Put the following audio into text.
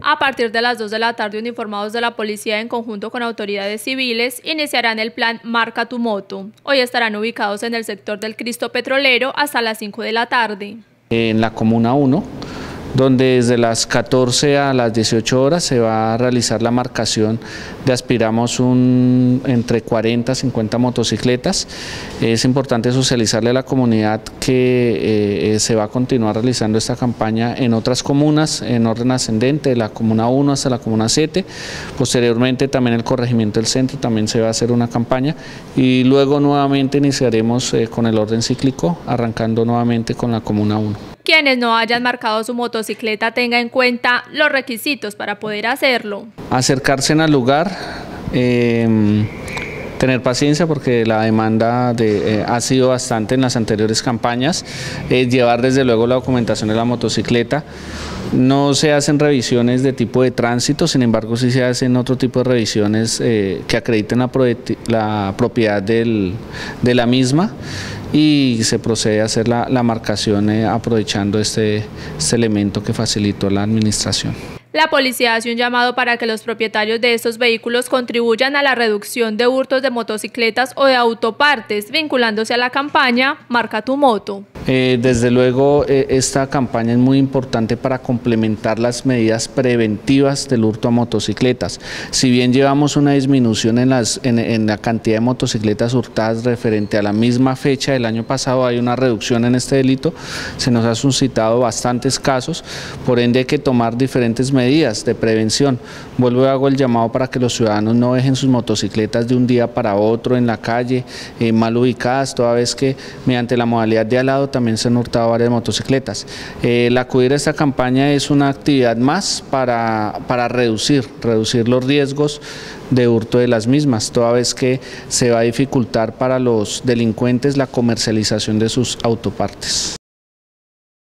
A partir de las 2 de la tarde, uniformados de la policía en conjunto con autoridades civiles iniciarán el plan Marca tu moto. Hoy estarán ubicados en el sector del Cristo Petrolero hasta las 5 de la tarde. En la Comuna 1 donde desde las 14 a las 18 horas se va a realizar la marcación de aspiramos un, entre 40 a 50 motocicletas. Es importante socializarle a la comunidad que eh, se va a continuar realizando esta campaña en otras comunas en orden ascendente, de la comuna 1 hasta la comuna 7. Posteriormente también el corregimiento del centro también se va a hacer una campaña y luego nuevamente iniciaremos eh, con el orden cíclico, arrancando nuevamente con la comuna 1. Quienes no hayan marcado su motocicleta tengan en cuenta los requisitos para poder hacerlo. Acercarse al lugar, em, tener paciencia porque la demanda de, eh, ha sido bastante en las anteriores campañas, llevar desde luego la documentación de la motocicleta, no se hacen revisiones de tipo de tránsito, sin embargo sí se hacen otro tipo de revisiones eh, que acrediten la, la propiedad del, de la misma y se procede a hacer la, marcación eh, aprovechando este, este elemento que facilitó la administración. La policía hace un llamado para que los propietarios de estos vehículos contribuyan a la reducción de hurtos de motocicletas o de autopartes, vinculándose a la campaña Marca tu moto. Eh, desde luego, eh, esta campaña es muy importante para complementar las medidas preventivas del hurto a motocicletas. Si bien llevamos una disminución en, las, en, la cantidad de motocicletas hurtadas referente a la misma fecha del año pasado, hay una reducción en este delito, se nos ha suscitado bastantes casos, por ende hay que tomar diferentes medidas de prevención. Vuelvo y hago el llamado para que los ciudadanos no dejen sus motocicletas de un día para otro en la calle, eh, mal ubicadas, toda vez que mediante la modalidad de alado también se han hurtado varias motocicletas. El acudir a esta campaña es una actividad más para, para reducir, reducir los riesgos de hurto de las mismas, toda vez que se va a dificultar para los delincuentes la comercialización de sus autopartes.